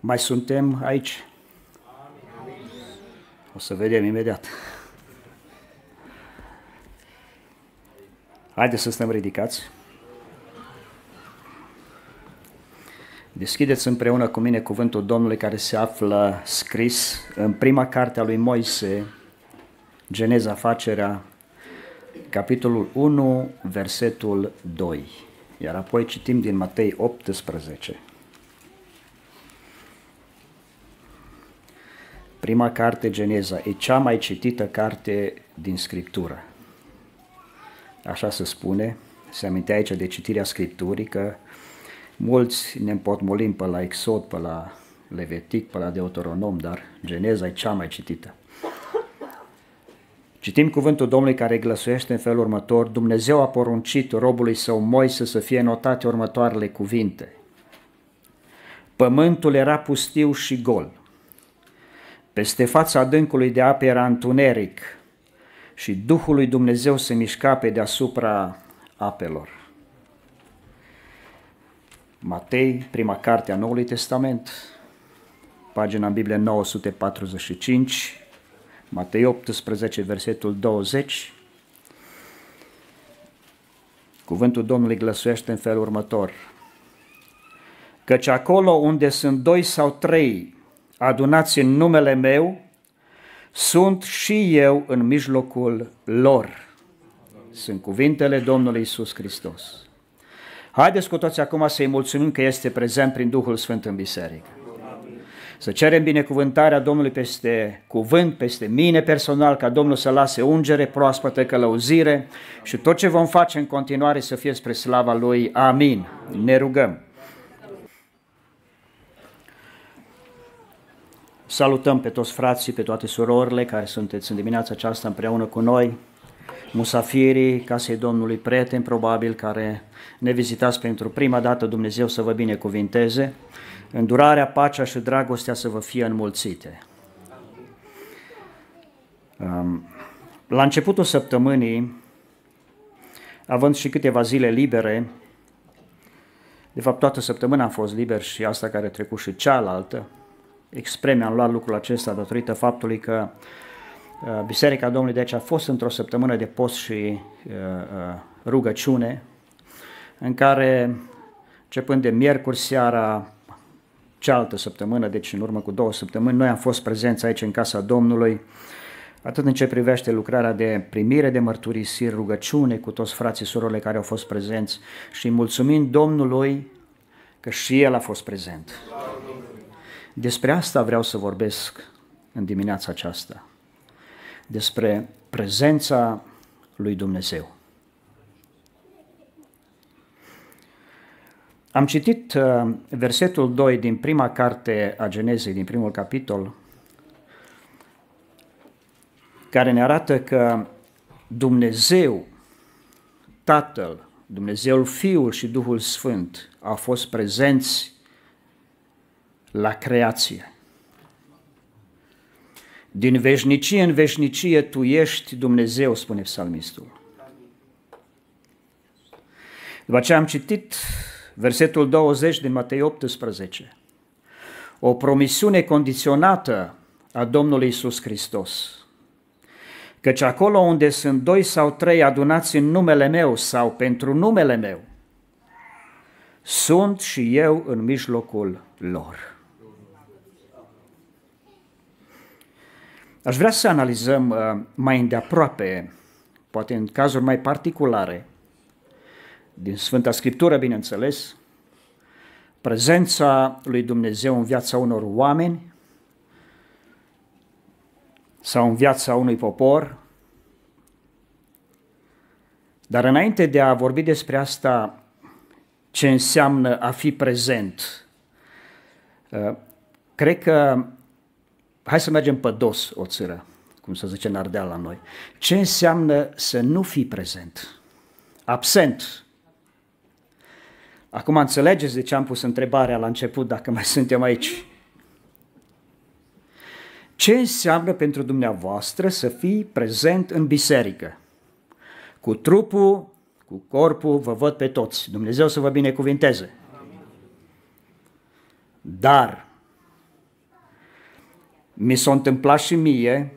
Mai suntem aici? O să vedem imediat. Haideți să stăm ridicați. Deschideți împreună cu mine cuvântul Domnului care se află scris în prima carte a lui Moise, Geneza Facerea, capitolul 1, versetul 2. Iar apoi citim din Matei 18. Prima carte, Geneza, e cea mai citită carte din Scriptură. Așa se spune, se amintea aici de citirea Scripturii, că mulți ne împotmolim pe la Exod, pe la Levitic, pe la Deuteronom, dar Geneza e cea mai citită. Citim cuvântul Domnului care glăsuiește în felul următor, Dumnezeu a poruncit robului său Moise să fie notate următoarele cuvinte. Pământul era pustiu și gol. Peste fața adâncului de apă era întuneric și Duhul lui Dumnezeu se mișca pe deasupra apelor. Matei, prima carte a Noului Testament, pagina în Biblie 945, Matei 18, versetul 20. Cuvântul Domnului glăsuiește în felul următor. Căci acolo unde sunt doi sau trei adunați în numele meu, sunt și eu în mijlocul lor. Sunt cuvintele Domnului Isus Hristos. Haideți cu toți acum să-i mulțumim că este prezent prin Duhul Sfânt în biserică. Să cerem binecuvântarea Domnului peste cuvânt, peste mine personal, ca Domnul să lase ungere, proaspătă călăuzire și tot ce vom face în continuare să fie spre slava Lui. Amin. Ne rugăm. Salutăm pe toți frații, pe toate surorile care sunteți în dimineața aceasta împreună cu noi, musafirii casei Domnului, prieteni probabil care ne vizitați pentru prima dată, Dumnezeu să vă binecuvinteze, îndurarea, pacea și dragostea să vă fie înmulțite. Um, la începutul săptămânii, având și câteva zile libere, de fapt toată săptămâna am fost liber și asta care a trecut și cealaltă, expreme am luat lucrul acesta datorită faptului că uh, Biserica Domnului de aici a fost într-o săptămână de post și uh, uh, rugăciune, în care, începând de miercuri seara, cealaltă săptămână, deci în urmă cu două săptămâni, noi am fost prezenți aici în casa Domnului, atât în ce privește lucrarea de primire de mărturisiri, rugăciune cu toți frații surorile care au fost prezenți și mulțumind Domnului că și El a fost prezent. Despre asta vreau să vorbesc în dimineața aceasta, despre prezența lui Dumnezeu. Am citit uh, versetul 2 din prima carte a Genezei, din primul capitol, care ne arată că Dumnezeu, Tatăl, Dumnezeul Fiul și Duhul Sfânt au fost prezenți la creație. Din veșnicie în veșnicie tu ești Dumnezeu, spune psalmistul. După ce am citit versetul 20 din Matei 18, o promisiune condiționată a Domnului Isus Hristos. Căci acolo unde sunt doi sau trei adunați în numele meu sau pentru numele meu, sunt și eu în mijlocul lor. Aș vrea să analizăm uh, mai îndeaproape, poate în cazuri mai particulare, din Sfânta Scriptură, bineînțeles, prezența lui Dumnezeu în viața unor oameni sau în viața unui popor. Dar înainte de a vorbi despre asta, ce înseamnă a fi prezent, uh, cred că hai să mergem pe dos o țără, cum se zice în Ardeal la noi. Ce înseamnă să nu fii prezent? Absent. Acum înțelegeți de ce am pus întrebarea la început, dacă mai suntem aici. Ce înseamnă pentru dumneavoastră să fii prezent în biserică? Cu trupul, cu corpul, vă văd pe toți. Dumnezeu să vă binecuvinteze. Dar Mi s-a întâmplat și mie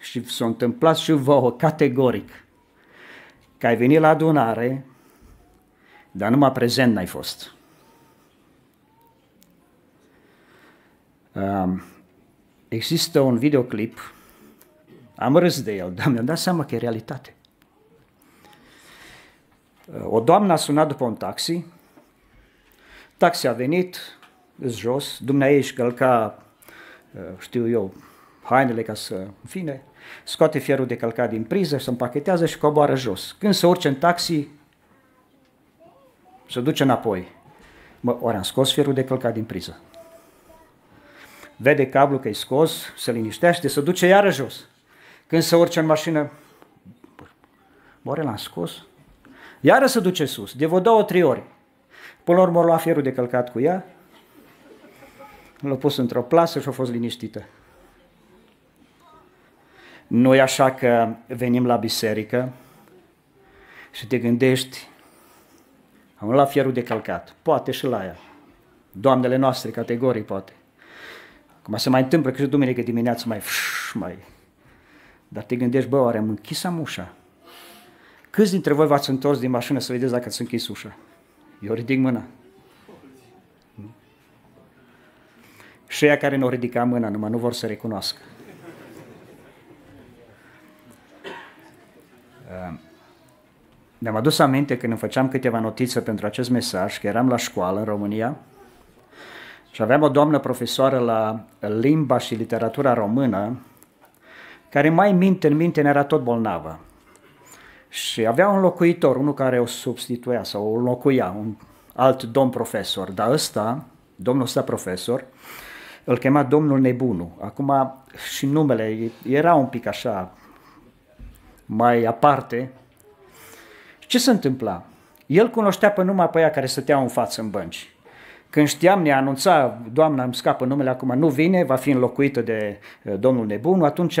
și s-a întâmplat și vouă categoric că ai venit la adunare, dar numai prezent n-ai fost. Um, există un videoclip, am râs de el, dar mi-am dat seama că e realitate. O doamnă a sunat după un taxi, taxi a venit, îs jos, dumneavoastră își călca, uh, știu eu, hainele ca să, în fine, scoate fierul de călcat din priză, se împachetează și coboară jos. Când se urce în taxi, se duce înapoi. Mă, ori am scos fierul de călcat din priză. Vede cablu că e scos, se liniștește, se duce iară jos. Când se urce în mașină, oare l-am scos? Iară se duce sus, de vreo două, trei ori. Până la urmă lua fierul de călcat cu ea, l-a pus într-o plasă și a fost liniștită. Nu e așa că venim la biserică și te gândești, am la fierul de călcat, poate și la ea. Doamnele noastre, categorii, poate. Acum se mai întâmplă că și duminică dimineață mai, fșș, mai... Dar te gândești, bă, oare am închis am ușa? Câți dintre voi v-ați întors din mașină să vedeți dacă ați închis ușa? Eu ridic mâna. Și ea care nu ridica mâna, numai nu vor să recunoască. Mi-am adus aminte când îmi făceam câteva notițe pentru acest mesaj, că eram la școală în România și aveam o doamnă profesoară la limba și literatura română, care mai minte în minte era tot bolnavă. Și avea un locuitor, unul care o substituia sau o locuia, un alt domn profesor. Dar ăsta, domnul ăsta profesor, îl chema domnul Nebunu. Acum și numele era un pic așa mai aparte. Ce se întâmpla? El cunoștea pe numai pe aia care stăteau în față în bănci. Când știam, ne anunța, doamna îmi scapă numele acum, nu vine, va fi înlocuită de eh, domnul Nebunu, atunci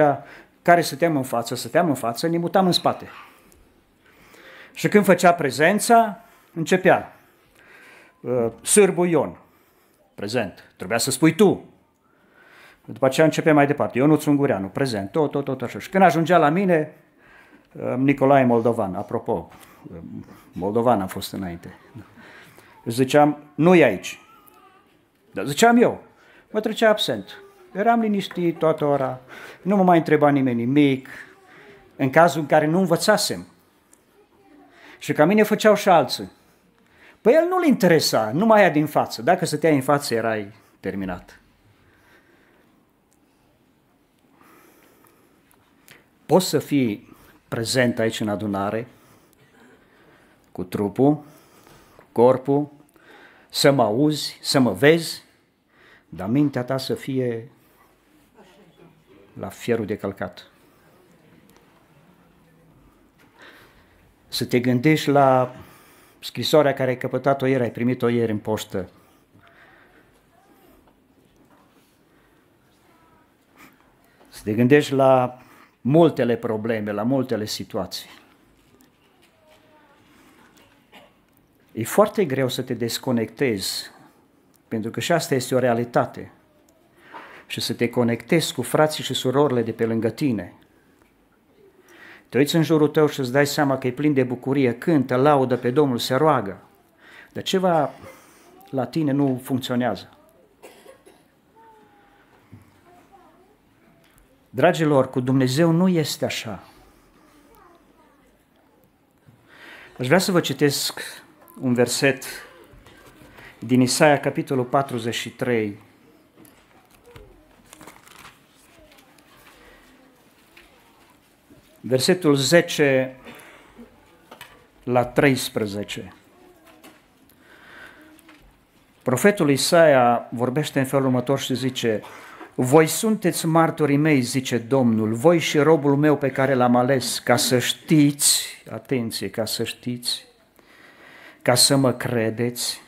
care stăteam în față, stăteam în față, ne mutam în spate. Și când făcea prezența, începea. Uh, Sârbu Ion, prezent. Trebuia să spui tu. După aceea începe mai departe. Ionuț Ungureanu, prezent. Tot, tot, tot așa. Și când ajungea la mine, uh, Nicolae Moldovan, apropo, uh, Moldovan a fost înainte. Ziceam, nu e aici. Dar ziceam eu, mă trecea absent. Eram liniștit toată ora, nu mă mai întreba nimeni nimic, în cazul în care nu învățasem. Și ca mine făceau și alții. Păi el nu-l interesa, nu mai ia din față. Dacă stăteai în față, erai terminat. Poți să fii prezent aici în adunare, cu trupul, cu corpul, să mă auzi, să mă vezi, dar mintea ta să fie la fierul de călcat. Să te gândești la scrisoarea care ai căpătat-o ieri, ai primit-o ieri în poștă. Să te gândești la multele probleme, la multele situații. E foarte greu să te desconectezi, pentru că și asta este o realitate. Și să te conectezi cu frații și surorile de pe lângă tine. Te uiți în jurul tău și îți dai seama că e plin de bucurie, cântă, laudă pe Domnul, se roagă. Dar ceva la tine nu funcționează. Dragilor, cu Dumnezeu nu este așa. Aș vrea să vă citesc un verset din Isaia, capitolul 43, versetul 10 la 13. Profetul Isaia vorbește în felul următor și zice, voi sunteți martorii mei, zice Domnul, voi și robul meu pe care l-am ales, ca să știți, atenție, ca să știți, ca să mă credeți,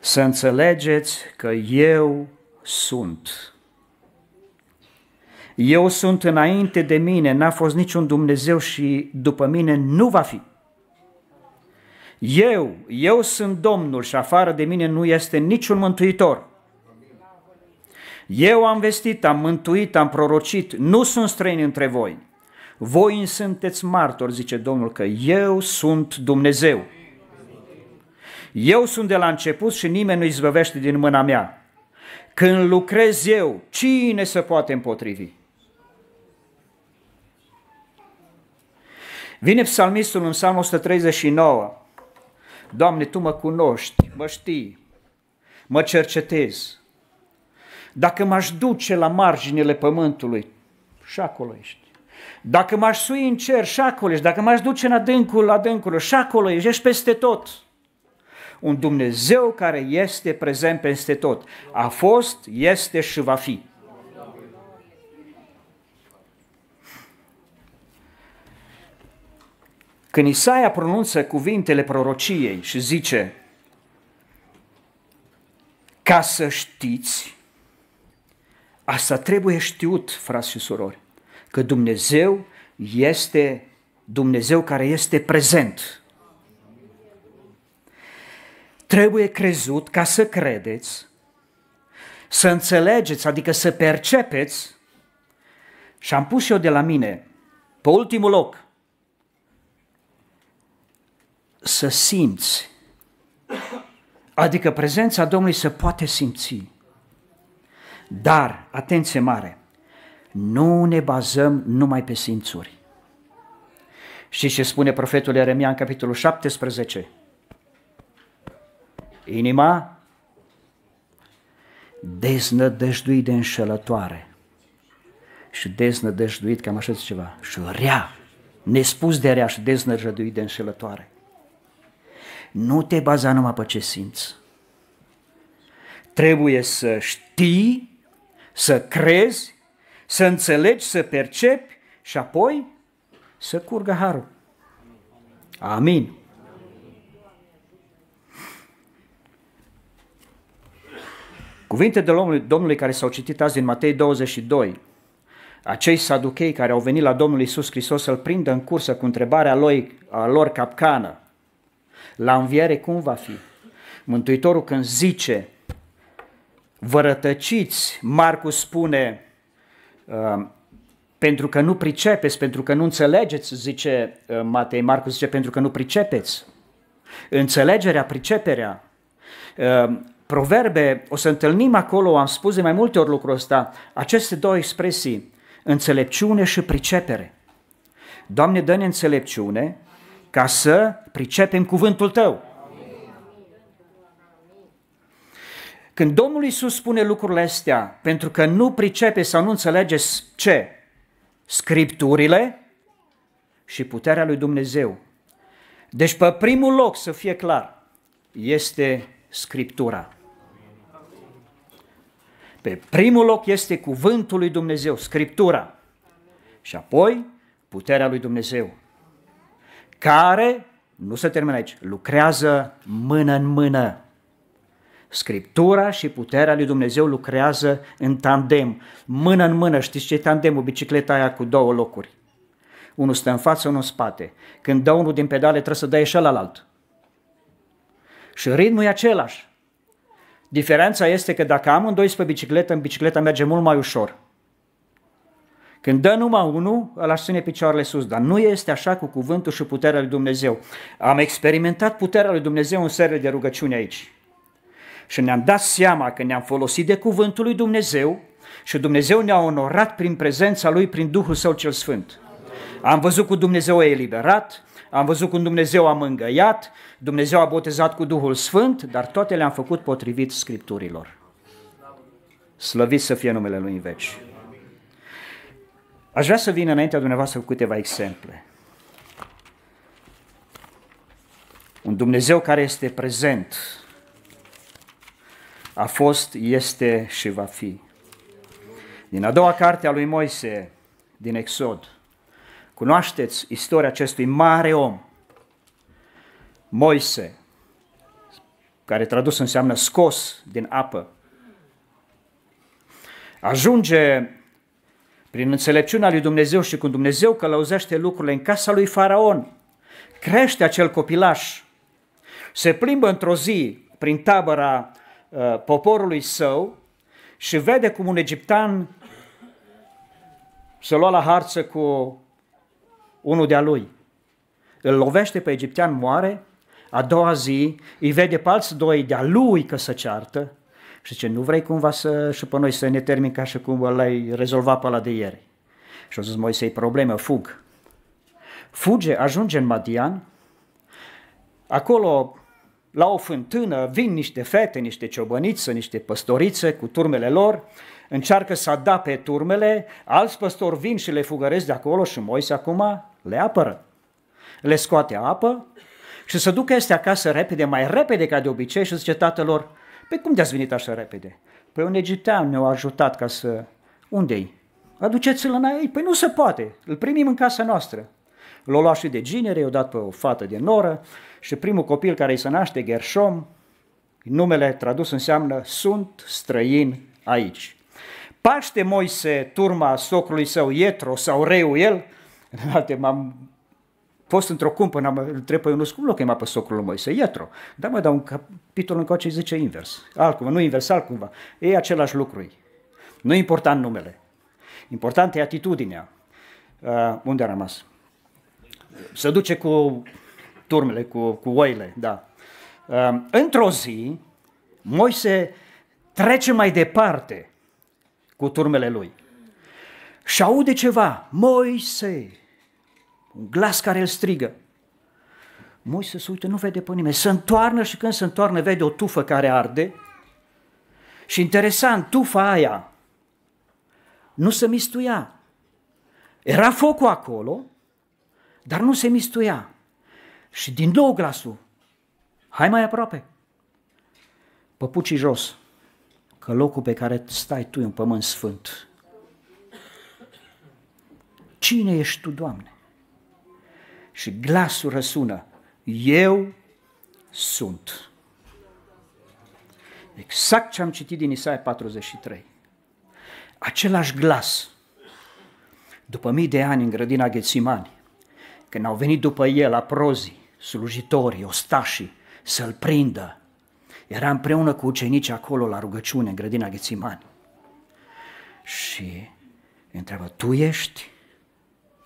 să înțelegeți că eu sunt. Eu sunt înainte de mine, n-a fost niciun Dumnezeu și după mine nu va fi. Eu, eu sunt Domnul și afară de mine nu este niciun mântuitor. Eu am vestit, am mântuit, am prorocit, nu sunt străini între voi. Voi îmi sunteți martori, zice Domnul, că eu sunt Dumnezeu. Eu sunt de la început și nimeni nu izbăvește din mâna mea. Când lucrez eu, cine se poate împotrivi? Vine psalmistul în psalmul 139. Doamne, Tu mă cunoști, mă știi, mă cercetezi. Dacă m-aș duce la marginile pământului, și acolo ești. Dacă m-aș sui în cer, și acolo ești. Dacă m-aș duce în adâncul, adâncul, și acolo ești, ești peste tot. Un Dumnezeu care este prezent peste tot. A fost, este și va fi. Când Isaia pronunță cuvintele prorociei și zice ca să știți, asta trebuie știut, frați și surori, că Dumnezeu este Dumnezeu care este prezent. Trebuie crezut ca să credeți, să înțelegeți, adică să percepeți, și am pus eu de la mine, pe ultimul loc, să simți. Adică prezența Domnului se poate simți. Dar, atenție mare, nu ne bazăm numai pe simțuri. Și ce spune profetul Ieremia în capitolul 17? Inima deznădăjduit de înșelătoare și deznădăjduit, cam așa ceva, și rea, nespus de rea și deznădăjduit de înșelătoare. Nu te baza numai pe ce simți. Trebuie să știi, să crezi, să înțelegi, să percepi și apoi să curgă harul. Amin. Cuvinte de Domnului, Domnului care s-au citit azi din Matei 22, acei saduchei care au venit la Domnul Isus Hristos să-L prindă în cursă cu întrebarea lui, a lor capcană, la înviere cum va fi? Mântuitorul când zice, vă rătăciți, Marcus spune, uh, pentru că nu pricepeți, pentru că nu înțelegeți, zice uh, Matei, Marcus zice, pentru că nu pricepeți. Înțelegerea, priceperea, uh, proverbe, o să întâlnim acolo, am spus de mai multe ori lucrul ăsta, aceste două expresii, înțelepciune și pricepere. Doamne, dă-ne înțelepciune ca să pricepem cuvântul Tău. Când Domnul Iisus spune lucrurile astea, pentru că nu pricepe sau nu înțelege ce? Scripturile și puterea lui Dumnezeu. Deci pe primul loc, să fie clar, este Scriptura. Pe primul loc este cuvântul lui Dumnezeu, Scriptura. Și apoi puterea lui Dumnezeu care, nu se termină aici, lucrează mână în mână. Scriptura și puterea lui Dumnezeu lucrează în tandem, mână în mână. Știți ce e tandemul? Bicicleta aia cu două locuri. Unul stă în față, unul în spate. Când dă unul din pedale, trebuie să dea și alt. Și ritmul e același. Diferența este că dacă am doi pe bicicletă, în bicicleta merge mult mai ușor. Când dă numai unul, îl ține picioarele sus, dar nu este așa cu cuvântul și puterea lui Dumnezeu. Am experimentat puterea lui Dumnezeu în serile de rugăciune aici. Și ne-am dat seama că ne-am folosit de cuvântul lui Dumnezeu și Dumnezeu ne-a onorat prin prezența Lui, prin Duhul Său cel Sfânt. Am văzut cum Dumnezeu a eliberat, am văzut cum Dumnezeu a mângăiat, Dumnezeu a botezat cu Duhul Sfânt, dar toate le-am făcut potrivit Scripturilor. Slăvit să fie numele Lui în veci. Aș vrea să vin înaintea dumneavoastră cu câteva exemple. Un Dumnezeu care este prezent, a fost, este și va fi. Din a doua carte a lui Moise, din Exod, cunoașteți istoria acestui mare om, Moise, care tradus înseamnă scos din apă. Ajunge prin înțelepciunea lui Dumnezeu și când Dumnezeu călăuzește lucrurile în casa lui Faraon, crește acel copilaș, se plimbă într-o zi prin tabăra uh, poporului său și vede cum un egiptean se lua la harță cu unul de-a lui. Îl lovește pe egiptean, moare, a doua zi îi vede pe alți doi de-a lui că se ceartă și zice, nu vrei cumva să, și pe noi să ne termin ca și cum l-ai rezolvat pe ăla de ieri. Și au zis Moisei, problemă, fug. Fuge, ajunge în Madian, acolo la o fântână vin niște fete, niște ciobănițe, niște păstorițe cu turmele lor, încearcă să pe turmele, alți păstori vin și le fugăresc de acolo și Moise acum le apără. Le scoate apă și să ducă este acasă repede, mai repede ca de obicei și zice tatălor, pe păi cum de-ați venit așa repede? Păi un egiptean ne-a ajutat ca să... Unde-i? Aduceți-l înapoi. Păi nu se poate, îl primim în casa noastră. L-a luat și de ginere, i-a dat pe o fată de noră și primul copil care îi se naște, Gershom, numele tradus înseamnă sunt străin aici. Paște Moise turma socrului său Ietro sau reu el, în alte m-am fost într-o cumpă, am întreb pe Ionus, cum l-o chema pe socrul Moise? Ietro. Da, mă, dar un capitol în ce zice invers. Altcumva, nu invers, altcumva. E același lucru. Nu e important numele. Important e atitudinea. Uh, unde a rămas? Se duce cu turmele, cu, cu oile, da. Uh, într-o zi, Moise trece mai departe cu turmele lui și aude ceva, Moise, un glas care îl strigă. Moise se uită, nu vede pe nimeni, se întoarnă și când se întoarnă vede o tufă care arde și interesant, tufa aia nu se mistuia. Era focul acolo, dar nu se mistuia. Și din nou glasul, hai mai aproape. Păpucii jos, că locul pe care stai tu e un pământ sfânt. Cine ești tu, Doamne? Și glasul răsună, eu sunt. Exact ce am citit din Isaia 43 același glas. După mii de ani în grădina Ghețimani, când au venit după el aprozii, slujitorii, ostașii, să-l prindă, era împreună cu ucenici acolo la rugăciune în grădina Ghețimani. Și îi întreabă, tu ești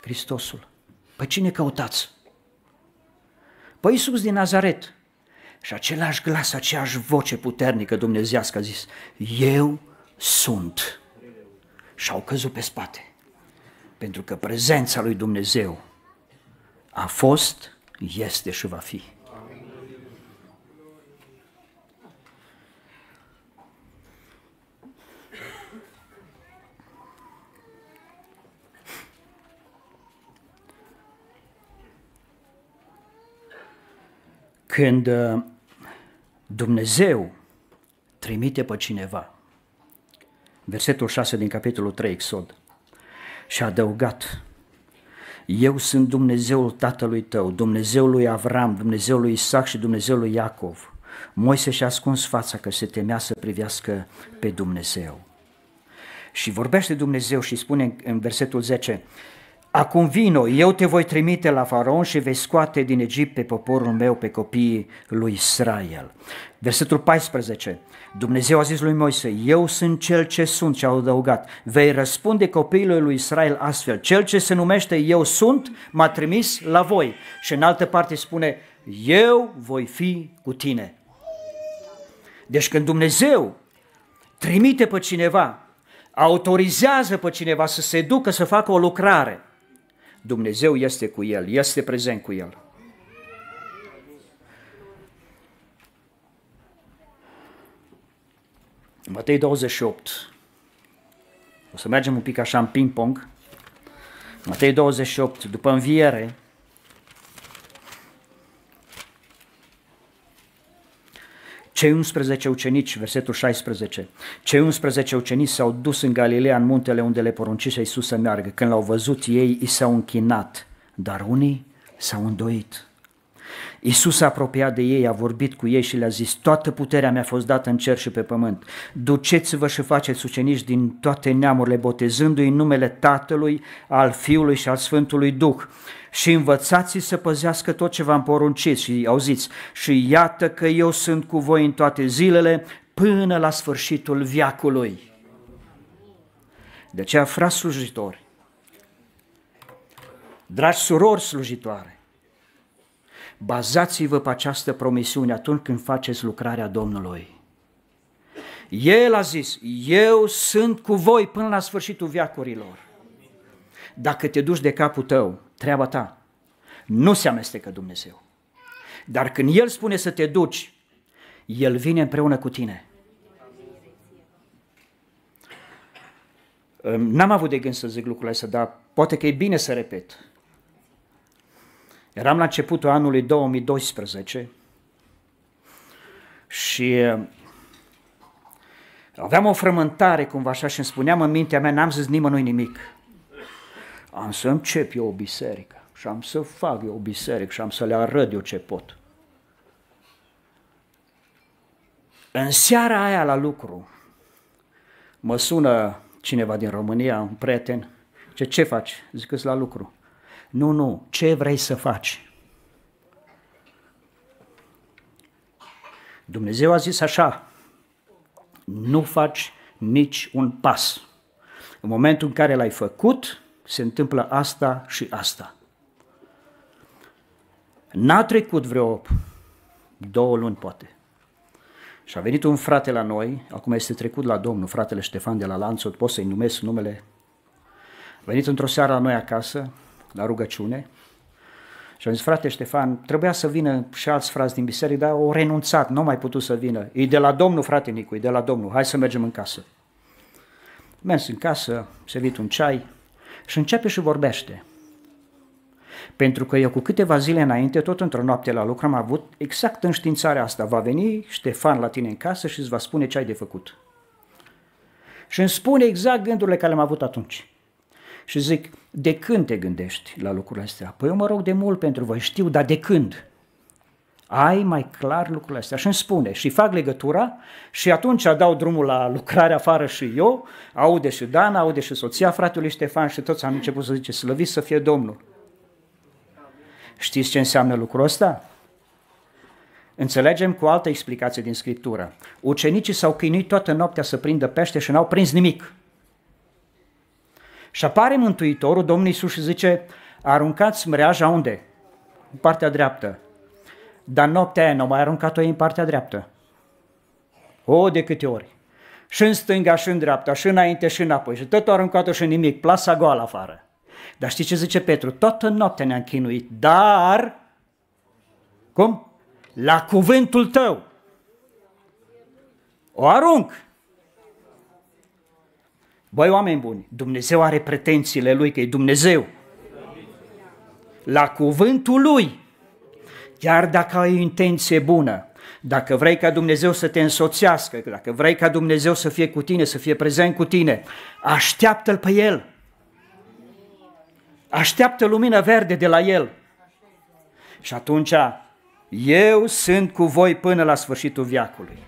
Hristosul? Păi cine căutați? Păi Iisus din Nazaret. Și același glas, aceeași voce puternică dumnezească a zis, eu sunt și au căzut pe spate. Pentru că prezența lui Dumnezeu a fost, este și va fi. Când uh, Dumnezeu trimite pe cineva, versetul 6 din capitolul 3 Exod, și a adăugat, eu sunt Dumnezeul tatălui tău, Dumnezeul lui Avram, Dumnezeul lui Isaac și Dumnezeul lui Iacov. Moise și-a ascuns fața că se temea să privească pe Dumnezeu. Și vorbește Dumnezeu și spune în versetul 10, Acum vino, eu te voi trimite la faraon și vei scoate din Egipt pe poporul meu, pe copiii lui Israel. Versetul 14. Dumnezeu a zis lui Moise, eu sunt cel ce sunt, și au adăugat, vei răspunde copiilor lui Israel astfel, cel ce se numește eu sunt, m-a trimis la voi. Și în altă parte spune, eu voi fi cu tine. Deci când Dumnezeu trimite pe cineva, autorizează pe cineva să se ducă să facă o lucrare, Dumnezeu este cu el, este prezent cu el. Matei 28. O să mergem un pic așa în ping-pong. Matei 28, după înviere, Cei 11 ucenici, versetul 16, cei 11 ucenici s-au dus în Galileea, în muntele unde le poruncise Iisus să meargă. Când l-au văzut ei, i s-au închinat, dar unii s-au îndoit. Iisus a apropiat de ei, a vorbit cu ei și le-a zis, toată puterea mi-a fost dată în cer și pe pământ. Duceți-vă și faceți ucenici din toate neamurile, botezându-i în numele Tatălui, al Fiului și al Sfântului Duh și învățați să păzească tot ce v-am poruncit și auziți, și iată că eu sunt cu voi în toate zilele până la sfârșitul viacului. De aceea, frați slujitori, dragi surori slujitoare, bazați-vă pe această promisiune atunci când faceți lucrarea Domnului. El a zis, eu sunt cu voi până la sfârșitul viacurilor. Dacă te duci de capul tău, treaba ta, nu se amestecă Dumnezeu. Dar când El spune să te duci, El vine împreună cu tine. N-am avut de gând să zic lucrurile astea, dar poate că e bine să repet. Eram la începutul anului 2012 și aveam o frământare cumva așa și îmi spuneam în mintea mea, n-am zis nimănui nimic. Am să încep eu o biserică și am să fac eu o biserică și am să le arăt eu ce pot. În seara aia la lucru, mă sună cineva din România, un prieten, ce ce faci? Zic la lucru. Nu, nu, ce vrei să faci? Dumnezeu a zis așa, nu faci nici un pas. În momentul în care l-ai făcut, se întâmplă asta și asta. N-a trecut vreo două luni, poate. Și a venit un frate la noi, acum este trecut la Domnul, fratele Ștefan de la Lanțot, pot să-i numesc numele. A venit într-o seară la noi acasă, la rugăciune, și a zis, frate Ștefan, trebuia să vină și alți frați din biserică, dar au renunțat, nu au mai putut să vină. E de la Domnul, frate Nicu, e de la Domnul, hai să mergem în casă. Mers în casă, servit un ceai și începe și vorbește. Pentru că eu cu câteva zile înainte, tot într-o noapte la lucru, am avut exact înștiințarea asta. Va veni Ștefan la tine în casă și îți va spune ce ai de făcut. Și îmi spune exact gândurile care le-am avut atunci. Și zic, de când te gândești la lucrurile astea? Păi eu mă rog de mult pentru voi, știu, dar de când? Ai mai clar lucrurile astea și îmi spune și fac legătura și atunci dau drumul la lucrare afară și eu, aude și Dana, aude și soția fratelui Ștefan și toți am început să zice, slăvit să fie Domnul. Știți ce înseamnă lucrul ăsta? Înțelegem cu altă explicație din Scriptură. Ucenicii s-au chinuit toată noaptea să prindă pește și n-au prins nimic. Și apare Mântuitorul, Domnul Iisus și zice, aruncați mreaja unde? În partea dreaptă. Dar noaptea aia nu mai aruncat-o în partea dreaptă. O, de câte ori. Și în stânga, și în dreapta, și înainte, și înapoi. Și tot aruncat-o și nimic, plasa goală afară. Dar știți ce zice Petru? Toată noaptea ne-am chinuit, dar, cum? La cuvântul tău. O arunc. Băi, oameni buni, Dumnezeu are pretențiile Lui, că e Dumnezeu. La cuvântul Lui, chiar dacă ai o intenție bună, dacă vrei ca Dumnezeu să te însoțească, dacă vrei ca Dumnezeu să fie cu tine, să fie prezent cu tine, așteaptă-L pe El. Așteaptă lumină verde de la El. Și atunci, eu sunt cu voi până la sfârșitul viacului.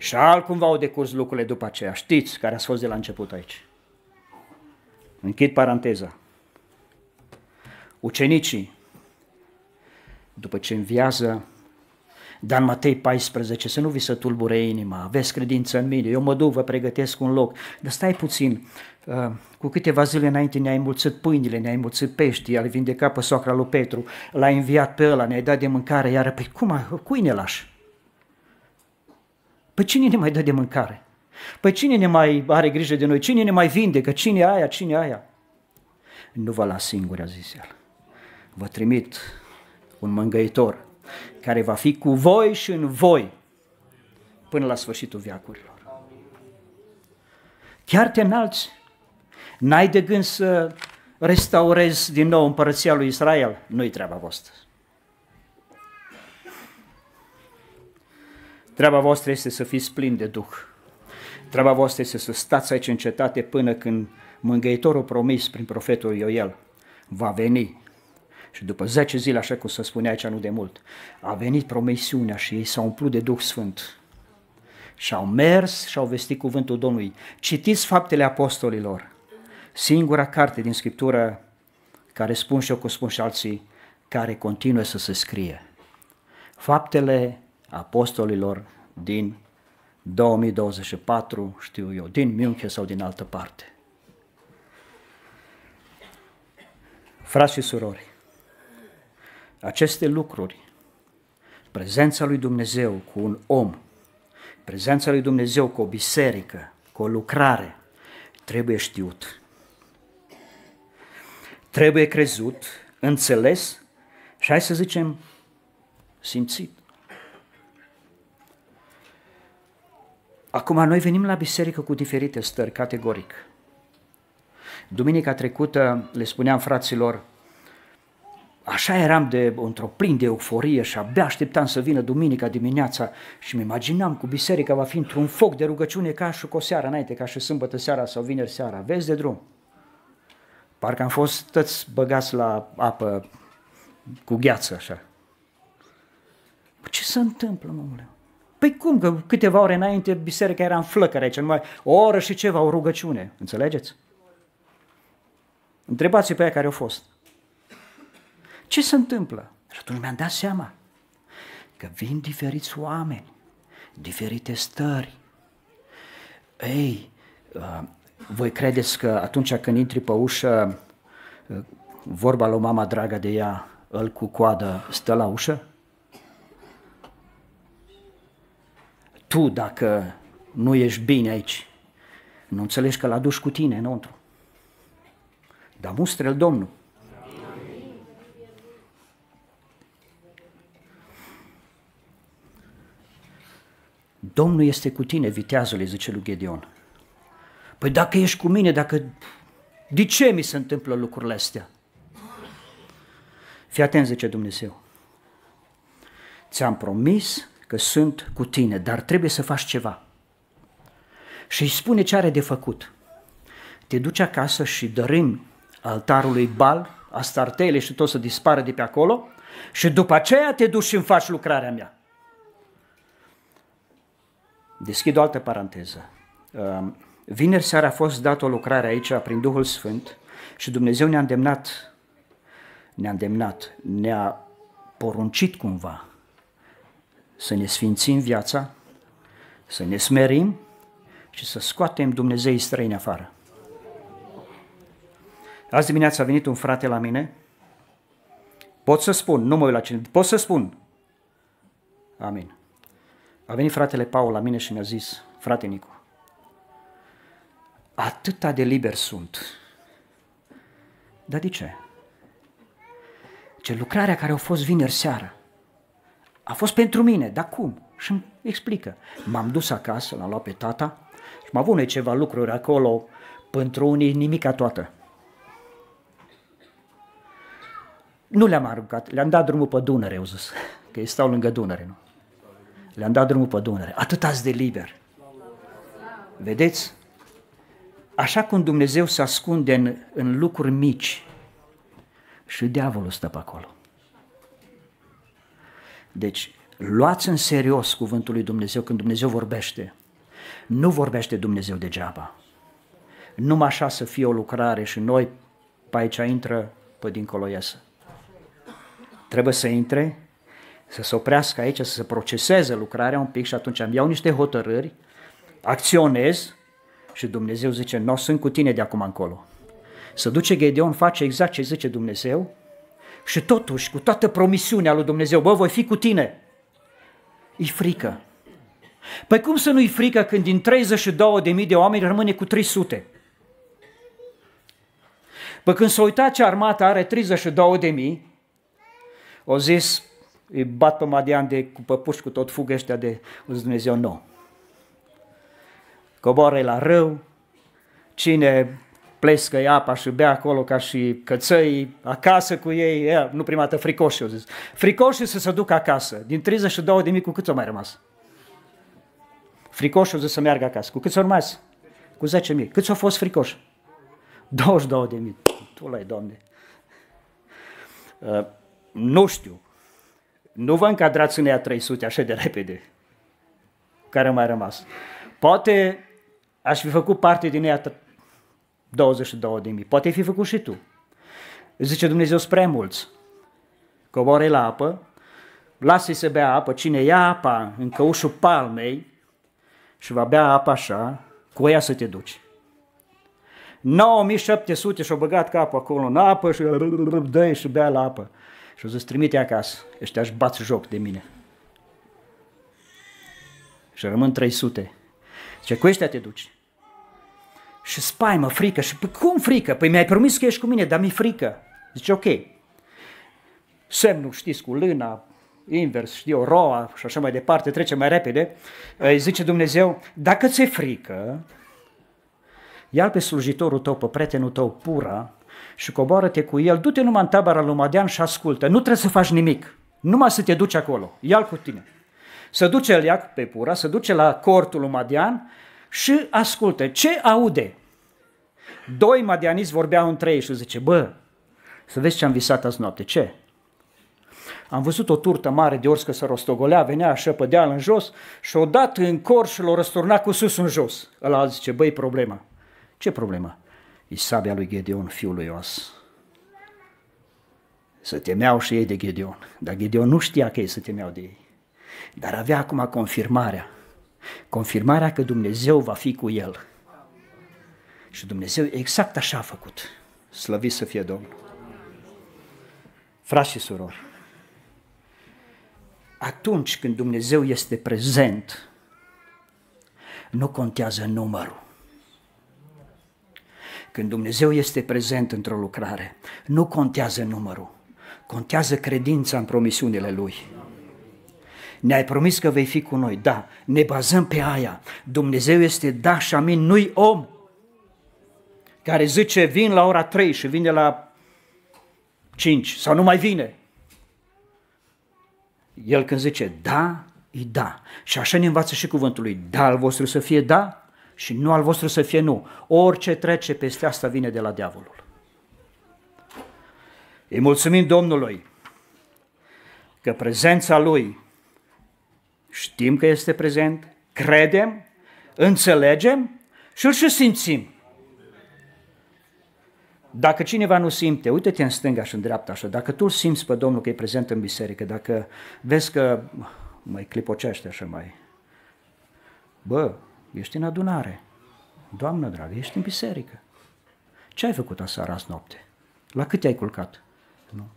Și altcumva au decurs lucrurile după aceea. Știți care a fost de la început aici. Închid paranteza. Ucenicii, după ce înviază, Dan Matei 14, să nu vi se tulbure inima, aveți credință în mine, eu mă duc, vă pregătesc un loc. Dar stai puțin, uh, cu câteva zile înainte ne-ai mulțit pâinile, ne-ai mulțit pești, i-ai vindecat pe soacra lui Petru, l-ai înviat pe ăla, ne-ai dat de mâncare, iar pe cum, cui ne lași? Păi cine ne mai dă de mâncare? Păi cine ne mai are grijă de noi? Cine ne mai vindecă? Cine aia? Cine aia? Nu vă las singuri, a zis el. Vă trimit un mângăitor care va fi cu voi și în voi până la sfârșitul viacurilor. Chiar te înalți? N-ai de gând să restaurezi din nou împărăția lui Israel? Nu-i treaba voastră. Treaba voastră este să fiți plini de Duh. Treaba voastră este să stați aici în cetate până când mângăitorul promis prin profetul Ioel va veni. Și după 10 zile, așa cum se spune aici nu de mult, a venit promisiunea și ei s-au umplut de Duh Sfânt. Și au mers și au vestit cuvântul Domnului. Citiți faptele apostolilor. Singura carte din Scriptură care spun și eu, cum spun și alții, care continuă să se scrie. Faptele apostolilor din 2024, știu eu, din München sau din altă parte. Frați și surori, aceste lucruri, prezența lui Dumnezeu cu un om, prezența lui Dumnezeu cu o biserică, cu o lucrare, trebuie știut. Trebuie crezut, înțeles și hai să zicem simțit. Acum, noi venim la biserică cu diferite stări, categoric. Duminica trecută le spuneam fraților, așa eram de, într-o plin de euforie și abia așteptam să vină duminica dimineața și mi imaginam cu biserica va fi într-un foc de rugăciune ca și cu o seară înainte, ca și sâmbătă seara sau vineri seara. Vezi de drum. Parcă am fost toți băgați la apă cu gheață așa. Ce se întâmplă, mămule? Păi cum, că câteva ore înainte biserica era în flăcăre aici, numai o oră și ceva, o rugăciune. Înțelegeți? Întrebați pe aia care au fost. Ce se întâmplă? Și atunci mi-am dat seama că vin diferiți oameni, diferite stări. Ei, uh, voi credeți că atunci când intri pe ușă, uh, vorba lui mama dragă de ea, îl cu coadă stă la ușă? Tu, dacă nu ești bine aici, nu înțelegi că l aduci cu tine înăuntru. Dar mustră-l Domnul. Domnul este cu tine, viteazule, zice lui Gedeon. Păi dacă ești cu mine, dacă... De ce mi se întâmplă lucrurile astea? Fii atent, zice Dumnezeu. Ți-am promis că sunt cu tine, dar trebuie să faci ceva. Și îi spune ce are de făcut. Te duci acasă și dărim altarului Bal, Astartele și tot să dispară de pe acolo și după aceea te duci și îmi faci lucrarea mea. Deschid o altă paranteză. Um, vineri seara a fost dat o lucrare aici prin Duhul Sfânt și Dumnezeu ne-a îndemnat, ne-a îndemnat, ne-a poruncit cumva să ne sfințim viața, să ne smerim și să scoatem Dumnezei străini afară. Azi dimineața a venit un frate la mine, pot să spun, nu mă uit la cine, pot să spun. Amin. A venit fratele Paul la mine și mi-a zis, frate Nicu, atâta de liber sunt. Dar de ce? Ce lucrarea care a fost vineri seara a fost pentru mine, dar cum? Și îmi explică. M-am dus acasă, l-am luat pe tata și m-am avut ceva lucruri acolo, pentru unii nimica toată. Nu le-am aruncat, le-am dat drumul pe Dunăre, au zis, că ei stau lângă Dunăre, nu? Le-am dat drumul pe Dunăre. Atât ați de liber. Vedeți? Așa cum Dumnezeu se ascunde în, în lucruri mici, și diavolul stă pe acolo. Deci, luați în serios cuvântul lui Dumnezeu când Dumnezeu vorbește. Nu vorbește Dumnezeu degeaba. Numai așa să fie o lucrare și noi pe aici intră, pe dincolo iasă. Trebuie să intre să se oprească aici, să se proceseze lucrarea un pic și atunci îmi iau niște hotărâri, acționez și Dumnezeu zice, nu sunt cu tine de acum încolo. Să duce Gedeon, face exact ce zice Dumnezeu și totuși, cu toată promisiunea lui Dumnezeu, bă, voi fi cu tine. E frică. Păi cum să nu-i frică când din 32.000 de oameni rămâne cu 300? Păi când s-a uitat ce armată are 32.000, o zis, îi bat pe Madian de, cu păpuși, cu tot fugă ăștia de, o zis Dumnezeu, nu. Coboară la rău, cine plescă apa și bea acolo ca și cățăi, acasă cu ei, ea, nu prima dată fricoși, au zis. Fricoși să se ducă acasă. Din 32 de mii, cu cât au mai rămas? Fricoși au zis să meargă acasă. Cu cât au rămas? Cu 10 mii. Câți au fost fricoși? 22 de mii. Tu la Doamne. Uh, nu știu. Nu vă încadrați în ea 300 așa de repede. Care au mai rămas. Poate aș fi făcut parte din ea 22 de mii. Poate fi făcut și tu. Zice Dumnezeu spre mulți. Coboare la apă, lasă-i să bea apă. Cine ia apa în căușul palmei și va bea apa așa, cu ea să te duci. 9700 și-au băgat capul acolo în apă și dă și bea la apă. Și au zis, trimite acasă, ăștia își bați joc de mine. Și rămân 300. Zice, cu ăștia te duci. Și spaimă, frică. Și păi cum frică? Păi mi-ai promis că ești cu mine, dar mi-e frică. Zice, ok. Semnul, știți, cu lâna, invers, știu, roa și așa mai departe, trece mai repede. Îi zice Dumnezeu, dacă ți-e frică, ia pe slujitorul tău, pe prietenul tău, pura, și coboară-te cu el, du-te numai în tabăra lui Madian și ascultă. Nu trebuie să faci nimic, numai să te duci acolo, ia cu tine. Să duce el ia pe pura, să duce la cortul lui Madian și ascultă. Ce aude? Doi madianiți vorbeau între ei și zice, bă, să vezi ce am visat azi noapte. Ce? Am văzut o turtă mare de ors că se rostogolea, venea așa pe deal în jos și o dat în cor și l-o răsturna cu sus în jos. Ăla zice, băi, problema. Ce problema? E sabia lui Gedeon, fiul lui Ios. Să temeau și ei de Gedeon, dar Gedeon nu știa că ei să temeau de ei. Dar avea acum confirmarea. Confirmarea că Dumnezeu va fi cu el. Și Dumnezeu exact așa a făcut. Slăvit să fie Domnul. Frați și surori, atunci când Dumnezeu este prezent, nu contează numărul. Când Dumnezeu este prezent într-o lucrare, nu contează numărul, contează credința în promisiunile Lui. Ne-ai promis că vei fi cu noi, da, ne bazăm pe aia. Dumnezeu este da și amin, nu-i om care zice vin la ora 3 și vine la 5 sau nu mai vine. El când zice da, e da. Și așa ne învață și cuvântul lui. Da al vostru să fie da și nu al vostru să fie nu. Orice trece peste asta vine de la diavolul. Îi mulțumim Domnului că prezența Lui știm că este prezent, credem, înțelegem și îl și simțim. Dacă cineva nu simte, uite-te în stânga și în dreapta așa, dacă tu simți pe Domnul că e prezent în biserică, dacă vezi că mai clipocește așa mai, bă, ești în adunare, Doamnă dragă, ești în biserică. Ce ai făcut aseară azi noapte? La cât ai culcat? Nu.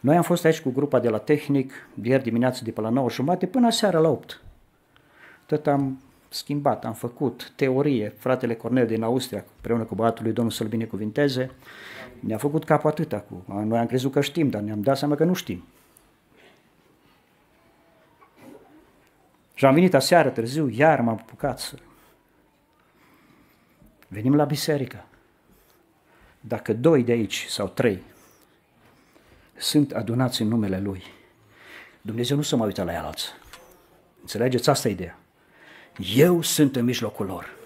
Noi am fost aici cu grupa de la tehnic, ieri dimineață de pe la 9 jumate până seara la 8. Tot am schimbat, am făcut teorie. Fratele Cornel din Austria, împreună cu băiatul lui Domnul să-l binecuvinteze, ne-a făcut capul atâta cu. Noi am crezut că știm, dar ne-am dat seama că nu știm. Și am venit aseară târziu, iar m-am apucat să venim la biserică. Dacă doi de aici sau trei sunt adunați în numele Lui, Dumnezeu nu se mai uită la ea alții. Înțelegeți? Asta e ideea. Eu sunt în mijlocul lor.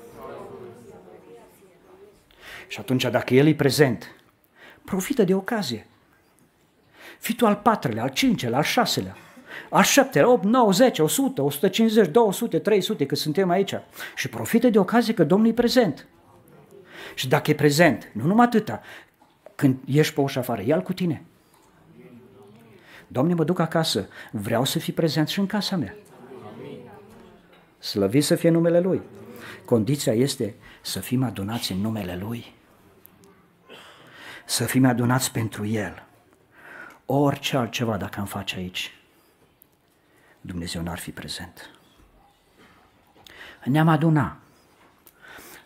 Și atunci, dacă El e prezent, profită de ocazie. Fii tu al patrulea, al cincelea, al șaselea, al șaptelea, 8, 9, 10, 100, 150, 200, 300, că suntem aici. Și profită de ocazie că Domnul e prezent. Și dacă e prezent, nu numai atâta, când ieși pe ușa afară, ia cu tine. Doamne, mă duc acasă, vreau să fii prezent și în casa mea. Slăvit să fie numele Lui. Condiția este să fim adunați în numele Lui. Să fim adunați pentru El. Orice altceva dacă am face aici, Dumnezeu n-ar fi prezent. Ne-am adunat,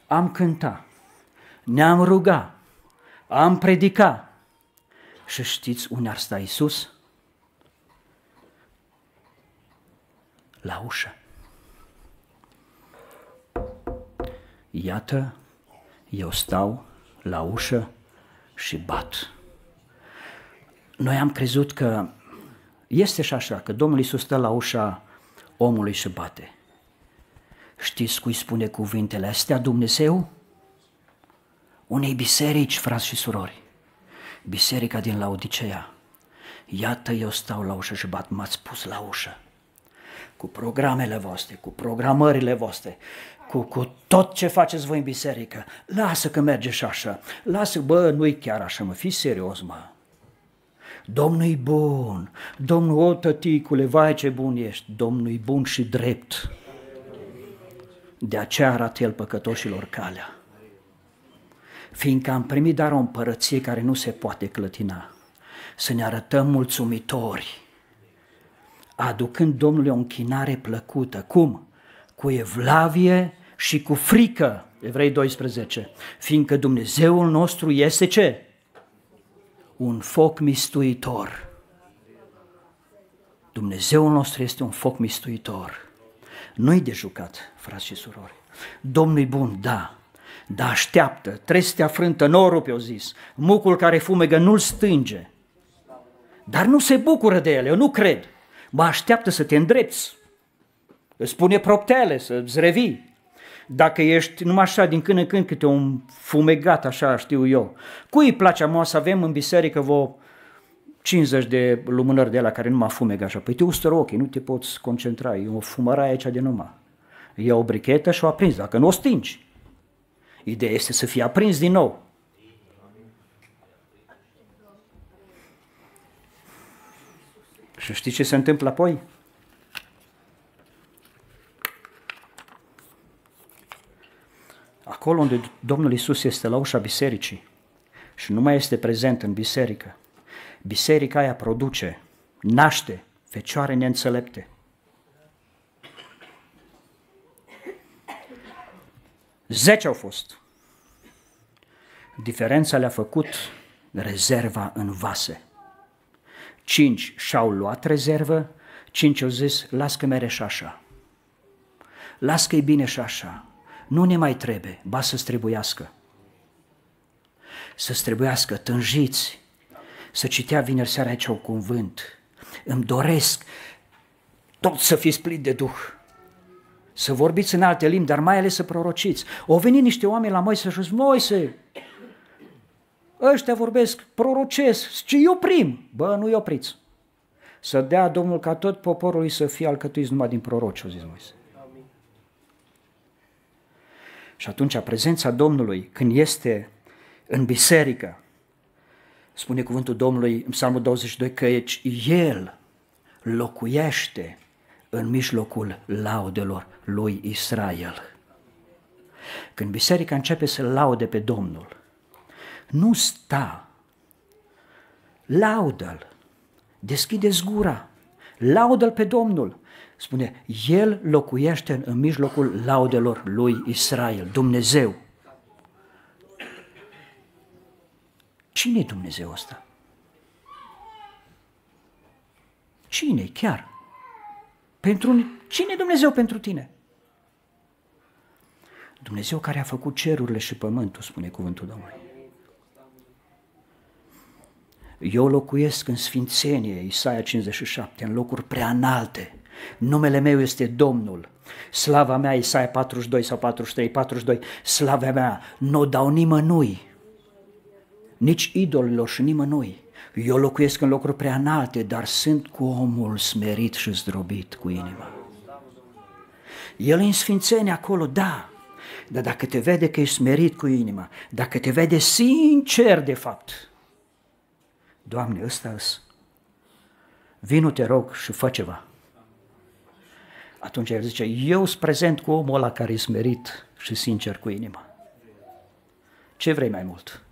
am cântat, ne-am rugat, am predicat. Și știți unde ar sta Isus? La ușă. Iată, eu stau la ușă și bat. Noi am crezut că este și așa, că Domnul Iisus stă la ușa omului și bate. Știți cui spune cuvintele astea Dumnezeu? Unei biserici, frați și surori. Biserica din Laodicea. Iată, eu stau la ușă și bat, m-ați pus la ușă. Cu programele voastre, cu programările voastre, cu, cu tot ce faceți voi în biserică. Lasă că merge și așa. Lasă, bă, nu-i chiar așa, mă, fii serios, mă. Domnul e bun, Domnul, o tăticule, vai ce bun ești, Domnul e bun și drept. De aceea arată El păcătoșilor calea. fiindcă am primit dar o împărăție care nu se poate clătina. Să ne arătăm mulțumitori, aducând Domnului o închinare plăcută. Cum? Cu evlavie și cu frică. Evrei 12. Fiindcă Dumnezeul nostru este ce? Un foc mistuitor. Dumnezeul nostru este un foc mistuitor. Nu-i de jucat, frați și surori. Domnul e bun, da, dar așteaptă, trestea frântă, nu o rupe, o zis. Mucul care fumegă nu-l stânge. Dar nu se bucură de ele, eu nu cred. Mă așteaptă să te îndrepți. Îți spune proptele, să-ți revii. Dacă ești numai așa din când în când câte un fumegat, așa știu eu. Cui îi place mă să avem în biserică vreo 50 de lumânări de la care nu mă fumegă așa. Păi te ustură ochii, nu te poți concentra, e o fumăraie aici de numai. Ia o brichetă și o aprins, dacă nu o stingi. Ideea este să fie aprins din nou. Și știi ce se întâmplă apoi? Acolo unde Domnul Isus este la ușa bisericii și nu mai este prezent în biserică, biserica aia produce, naște fecioare neînțelepte. Zece au fost. Diferența le-a făcut rezerva în vase. Cinci și-au luat rezervă, cinci au zis, las că mere și așa. Las că e bine și așa. Nu ne mai trebuie, ba să-ți trebuiască. Să-ți trebuiască, tânjiți, să citea vineri seara aici un cuvânt. Îmi doresc tot să fiți plin de Duh. Să vorbiți în alte limbi, dar mai ales să prorociți. Au venit niște oameni la Moise și au zis, Moise, ăștia vorbesc, prorocesc, ce eu prim. Bă, nu-i opriți. Să dea Domnul ca tot poporul să fie alcătuiți numai din proroci, au zis Moise. Și atunci prezența Domnului, când este în biserică, spune cuvântul Domnului în Psalmul 22 că El locuiește în mijlocul laudelor lui Israel. Când biserica începe să laude pe Domnul, nu sta, laudă-l, deschide gura, laudă-l pe Domnul. Spune, El locuiește în mijlocul laudelor lui Israel, Dumnezeu. Cine e Dumnezeu ăsta? cine chiar? Pentru cine e Dumnezeu pentru tine? Dumnezeu care a făcut cerurile și pământul, spune cuvântul Domnului. Eu locuiesc în sfințenie, Isaia 57, în locuri prea înalte. Numele meu este Domnul. Slava mea, Isaia 42 sau 43, 42, slava mea, nu o dau nimănui, nici idolilor și nimănui. Eu locuiesc în locuri prea înalte, dar sunt cu omul smerit și zdrobit cu inima. El e în sfințenie acolo, da, dar dacă te vede că ești smerit cu inima, dacă te vede sincer de fapt, Doamne, ăsta îs, vinu te rog și fă ceva. Atunci el zice, eu sunt prezent cu omul ăla care e smerit și sincer cu inima. Ce vrei mai mult?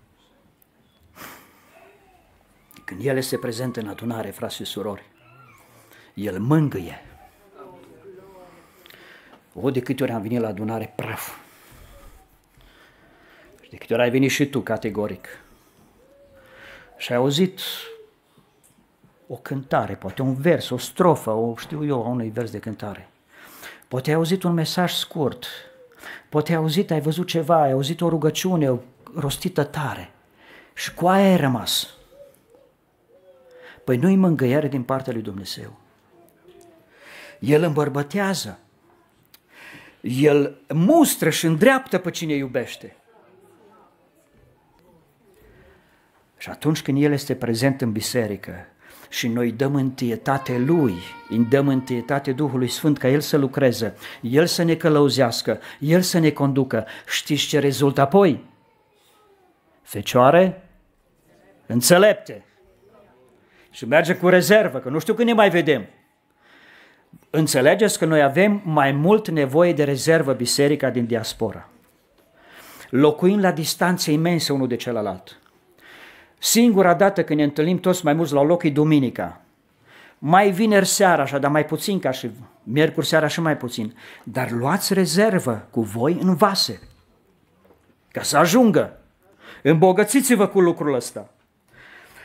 Când El este prezent în adunare, frați și surori, El mângâie. O, de câte ori am venit la adunare, praf. Și de câte ori ai venit și tu, categoric. Și ai auzit o cântare, poate un vers, o strofă, o știu eu, unui vers de cântare. Poate ai auzit un mesaj scurt, poate ai auzit, ai văzut ceva, ai auzit o rugăciune rostită tare și cu aia ai rămas. Păi nu-i mângâiere din partea lui Dumnezeu. El îmbărbătează. El mustră și îndreaptă pe cine iubește. Și atunci când El este prezent în biserică și noi dăm întâietate Lui, îi dăm întâietate Duhului Sfânt ca El să lucreze, El să ne călăuzească, El să ne conducă, știți ce rezultă apoi? Fecioare înțelepte și merge cu rezervă, că nu știu când ne mai vedem. Înțelegeți că noi avem mai mult nevoie de rezervă biserica din diaspora. locuim la distanțe imense unul de celălalt. Singura dată când ne întâlnim toți mai mulți la loc e duminica. Mai vineri seara, așa, dar mai puțin ca și miercuri seara și mai puțin. Dar luați rezervă cu voi în vase, ca să ajungă. Îmbogățiți-vă cu lucrul ăsta.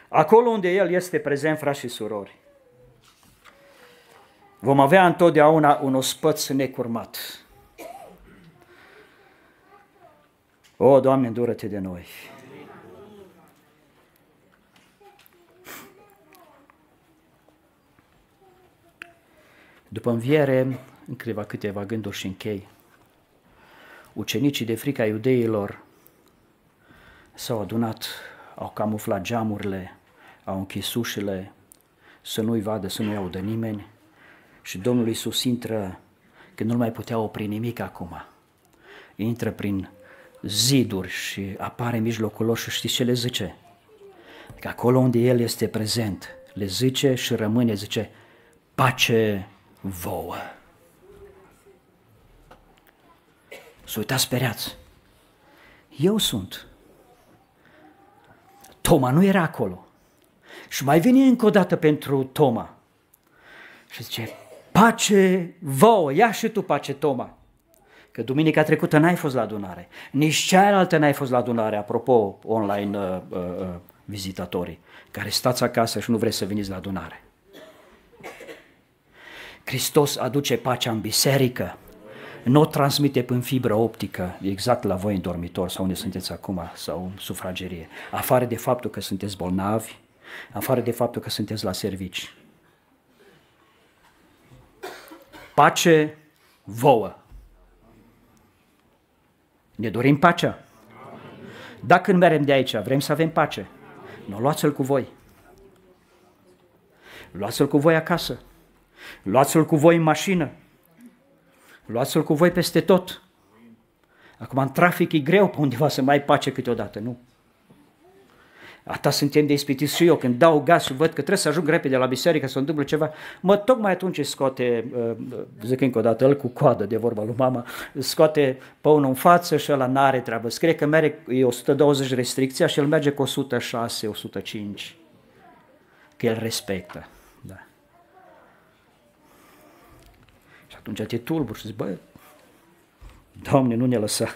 Acolo unde El este prezent, frați și surori, vom avea întotdeauna un ospăț necurmat. O, Doamne, îndură-te de noi! După înviere, în câteva, câteva gânduri și închei, ucenicii de frica iudeilor s-au adunat, au camuflat geamurile, au închis ușile, să nu-i vadă, să nu-i audă nimeni. Și Domnul Iisus intră când nu mai putea opri nimic acum. Intră prin ziduri și apare în mijlocul lor și știți ce le zice? Că acolo unde El este prezent, le zice și rămâne, zice, pace vouă. Să uitați speriați. Eu sunt. Toma nu era acolo. Și mai vine încă o dată pentru Toma. Și zice, pace vouă, ia și tu pace, Toma. Că duminica trecută n-ai fost la adunare. Nici cealaltă n-ai fost la adunare, apropo, online uh, uh, uh, vizitatorii, care stați acasă și nu vreți să veniți la adunare. Hristos aduce pacea în biserică, nu o transmite prin fibră optică, exact la voi în dormitor sau unde sunteți acum, sau în sufragerie, afară de faptul că sunteți bolnavi, afară de faptul că sunteți la servici. Pace vouă. Ne dorim pacea. Dacă când merem de aici, vrem să avem pace, nu luați-l cu voi. Luați-l cu voi acasă. Luați-l cu voi în mașină. Luați-l cu voi peste tot. Acum în trafic e greu pe undeva să mai ai pace câteodată, nu? Ata suntem de ispitiți și eu, când dau gaz și văd că trebuie să ajung repede la biserică să întâmplă ceva, mă tocmai atunci scoate, uh, zic încă o dată, el cu coadă de vorba lui mama, scoate unul în față și ăla n-are treabă. Scrie că merge, e 120 restricția și el merge cu 106, 105. Că el respectă. Da. Și atunci te tulbur și zici, bă, Doamne, nu ne lăsa.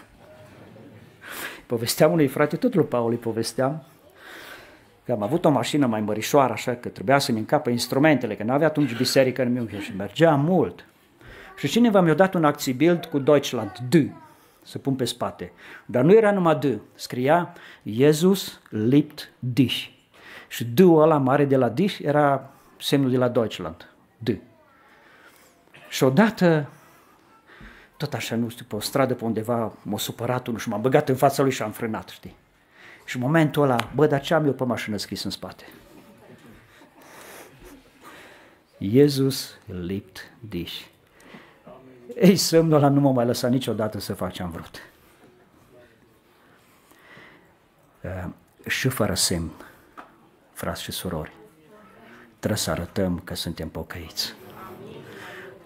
Povesteam unui frate, tot lui Paul îi povesteam, că am avut o mașină mai mărișoară, așa că trebuia să-mi încapă instrumentele, că nu avea atunci biserică în München și mergea mult. Și cineva mi-a dat un acțibild cu Deutschland, D, să pun pe spate. Dar nu era numai D, scria Jesus liebt dich. Și D-ul ăla mare de la dich era semnul de la Deutschland, D. Și odată, tot așa, nu știu, pe o stradă pe undeva, m-a supărat unul și m-am băgat în fața lui și am frânat, știi? Și în momentul ăla, bă, dar ce am eu pe mașină scris în spate? Iezus lipt dich. Ei, semnul ăla nu mă mai lăsa niciodată să fac ce am vrut. Uh, și fără semn, frați și surori, trebuie să arătăm că suntem pocăiți.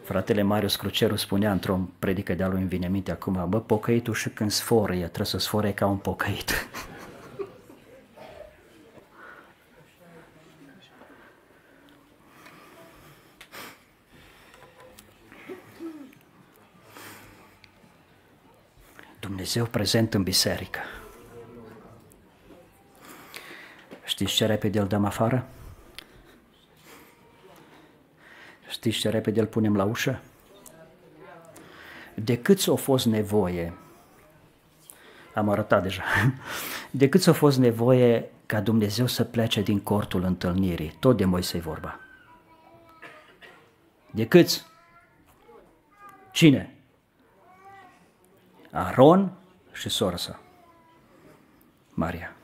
Fratele Marius Cruceru spunea într-o predică de-a lui în vine minte acum, bă, pocăitul și când sforăie, trebuie să sfore ca un pocăit. Dumnezeu prezent în biserică. Știți ce repede îl dăm afară? Știți ce repede îl punem la ușă? De cât s-a fost nevoie, am arătat deja, de cât s-a fost nevoie ca Dumnezeu să plece din cortul întâlnirii, tot de Moisei vorba. De câți? Cine? Aron și sora sa, Maria.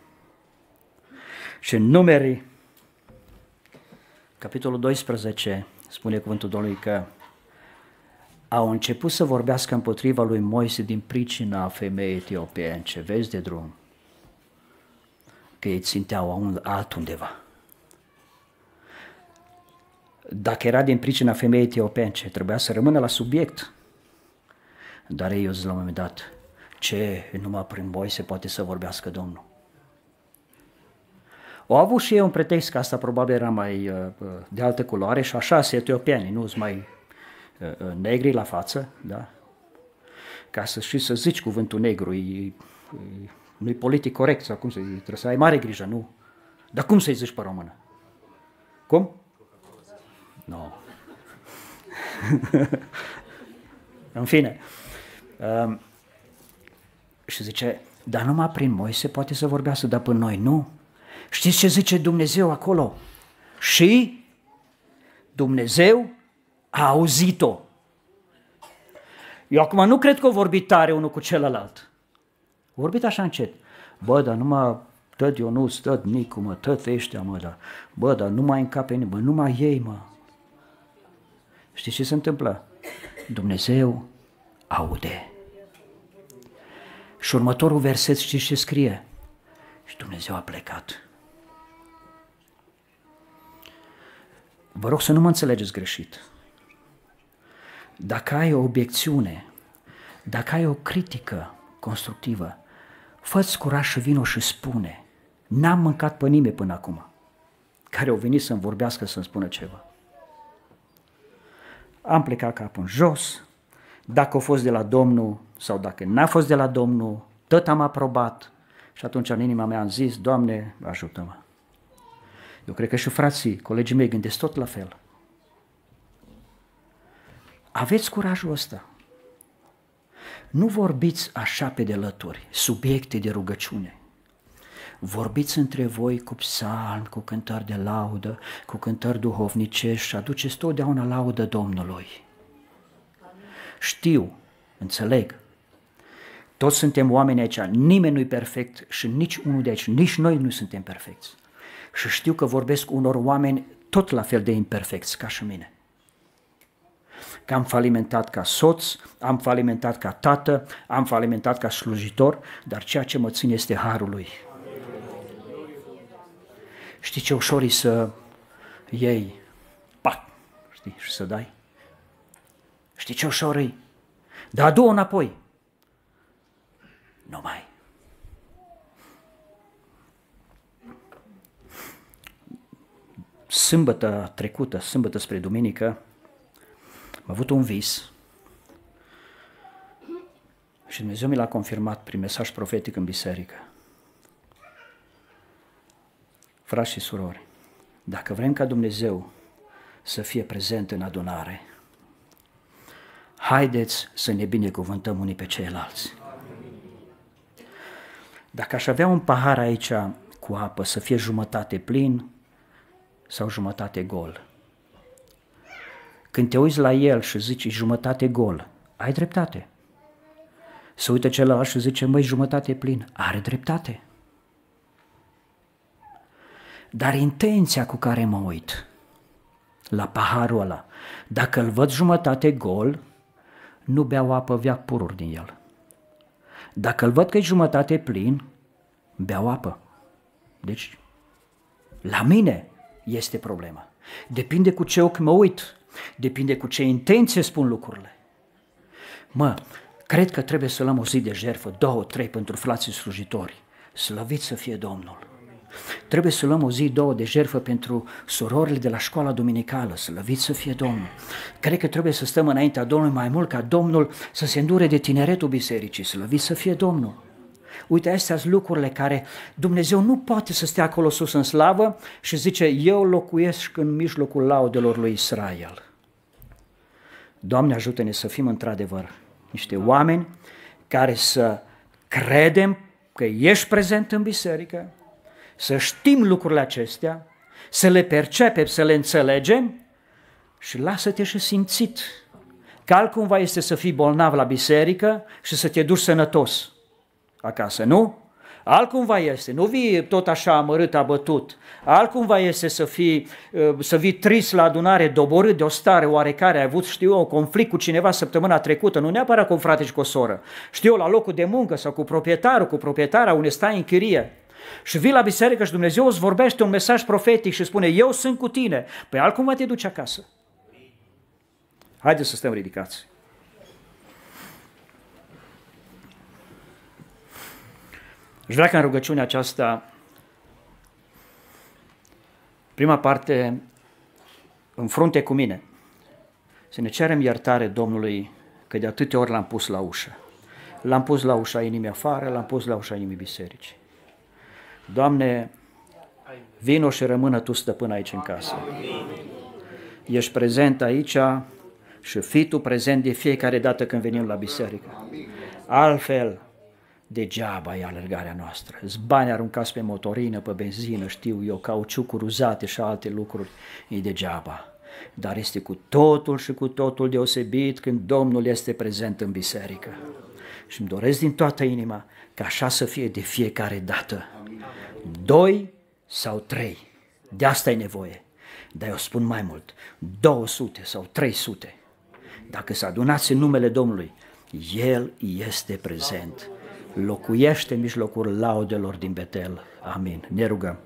Și în numeri, capitolul 12, spune cuvântul Domnului că au început să vorbească împotriva lui Moise din pricina femeii etiopience. Vezi de drum că ei ținteau altundeva. Dacă era din pricina femeii etiopience, trebuia să rămână la subiect. Dar ei au zis la un moment dat, ce numai prin voi se poate să vorbească Domnul. Au avut și ei un pretext că asta probabil era mai uh, de altă culoare și așa se etiopieni, nu sunt mai uh, uh, negri la față, da? Ca să și să zici cuvântul negru, e, e, nu-i politic corect sau cum să zici, trebuie să ai mare grijă, nu? Dar cum să-i zici pe română? Cum? Nu. No. În fine. Um, și zice, dar numai prin Moise poate să vorbească, dar până noi nu. Știți ce zice Dumnezeu acolo? Și Dumnezeu a auzit-o. Eu acum nu cred că o vorbit tare unul cu celălalt. O vorbit așa încet. Bă, dar numai tăt Ionuț, tăt Nicu, mă, tăt ăștia, mă, dar, bă, dar nu mai încape nimeni, bă, numai ei, mă. Știți ce se întâmplă? Dumnezeu aude. Și următorul verset știți ce scrie? Și Dumnezeu a plecat. Vă rog să nu mă înțelegeți greșit. Dacă ai o obiecțiune, dacă ai o critică constructivă, fă-ți curaj și vino și spune. N-am mâncat pe nimeni până acum care au venit să-mi vorbească, să-mi spună ceva. Am plecat capul în jos, dacă a fost de la Domnul sau dacă n-a fost de la Domnul, tot am aprobat și atunci în inima mea am zis, Doamne, ajută-mă. Eu cred că și frații, colegii mei gândesc tot la fel. Aveți curajul ăsta. Nu vorbiți așa pe de lături, subiecte de rugăciune. Vorbiți între voi cu psalmi, cu cântări de laudă, cu cântări duhovnicești și aduceți totdeauna laudă Domnului. Știu, înțeleg, toți suntem oameni aici, nimeni nu-i perfect și nici unul de aici, nici noi nu suntem perfecți. Și știu că vorbesc unor oameni tot la fel de imperfecți ca și mine. Că am falimentat ca soț, am falimentat ca tată, am falimentat ca slujitor, dar ceea ce mă ține este harul lui. Știi ce ușor e să iei, pac, știi, și să dai? Știi ce ușor e? Dar adu-o înapoi. Nu mai. Sâmbătă trecută, sâmbătă spre duminică, am avut un vis și Dumnezeu mi l-a confirmat prin mesaj profetic în biserică. Frați și surori, dacă vrem ca Dumnezeu să fie prezent în adunare, haideți să ne binecuvântăm unii pe ceilalți. Dacă aș avea un pahar aici cu apă să fie jumătate plin sau jumătate gol, când te uiți la el și zici jumătate gol, ai dreptate. Să uită celălalt și zice, măi, jumătate plin, are dreptate. Dar intenția cu care mă uit la paharul ăla, dacă îl văd jumătate gol, nu beau apă, veac pururi din el. Dacă îl văd că e jumătate plin, beau apă. Deci, la mine este problema. Depinde cu ce ochi mă uit, depinde cu ce intenție spun lucrurile. Mă, cred că trebuie să luăm o zi de jertfă, două, trei pentru frații slujitori. Slăvit să fie Domnul. Trebuie să luăm o zi, două de jertfă pentru surorile de la școala duminicală, slăvit să fie Domnul. Cred că trebuie să stăm înaintea Domnului mai mult ca Domnul să se îndure de tineretul bisericii, slăvit să fie Domnul. Uite, astea sunt lucrurile care Dumnezeu nu poate să stea acolo sus în slavă și zice, eu locuiesc în mijlocul laudelor lui Israel. Doamne ajută-ne să fim într-adevăr niște oameni care să credem că ești prezent în biserică, să știm lucrurile acestea, să le percepem, să le înțelegem și lasă-te și simțit că altcumva este să fii bolnav la biserică și să te duci sănătos acasă, nu? Altcumva este, nu vii tot așa amărât, abătut. Altcumva este să fii, uh, să vii trist la adunare, doborât de o stare oarecare, ai avut, știu eu, un conflict cu cineva săptămâna trecută, nu neapărat cu un frate și cu o soră. Știu eu, la locul de muncă sau cu proprietarul, cu proprietara, unde stai în chirie. Și vii la biserică și Dumnezeu îți vorbește un mesaj profetic și spune, eu sunt cu tine. Păi altcumva te duci acasă. Haideți să stăm ridicați. Aș vrea ca în rugăciunea aceasta, prima parte, în frunte cu mine, să ne cerem iertare Domnului că de atâtea ori l-am pus la ușă. L-am pus la ușa inimii afară, l-am pus la ușa inimii bisericii. Doamne, vino și rămână Tu stăpân aici în casă. Ești prezent aici și fii Tu prezent de fiecare dată când venim la biserică. Altfel, degeaba e alergarea noastră. Îți bani aruncați pe motorină, pe benzină, știu eu, cauciucuri uzate și alte lucruri, e degeaba. Dar este cu totul și cu totul deosebit când Domnul este prezent în biserică. Și îmi doresc din toată inima ca așa să fie de fiecare dată. Doi sau trei. De asta e nevoie. Dar eu spun mai mult. 200 sau 300. Dacă să adunați în numele Domnului, El este prezent. Locuiește în mijlocul laudelor din Betel. Amin. Ne rugăm.